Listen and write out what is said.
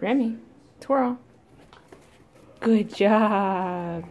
Remy, twirl. Good job.